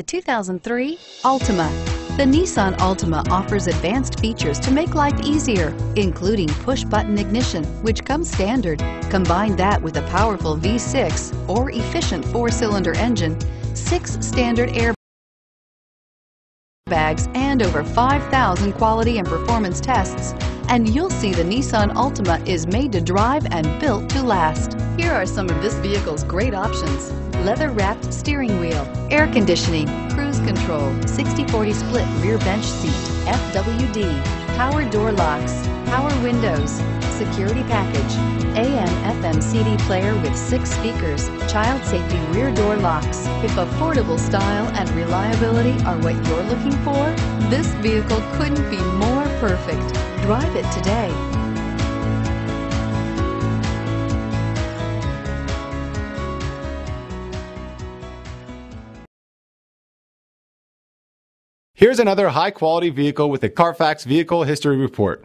The 2003 Altima. The Nissan Altima offers advanced features to make life easier, including push-button ignition, which comes standard. Combine that with a powerful V6 or efficient four-cylinder engine, six standard air bags, and over 5,000 quality and performance tests, and you'll see the Nissan Altima is made to drive and built to last. Here are some of this vehicle's great options. Leather-wrapped steering wheel, air conditioning, cruise control, 60-40 split rear bench seat, FWD, power door locks, power windows, security package, AM FM CD player with six speakers, child safety rear door locks. If affordable style and reliability are what you're looking for, this vehicle couldn't be more perfect. Drive it today. Here's another high quality vehicle with a Carfax Vehicle History Report.